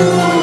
Ooh.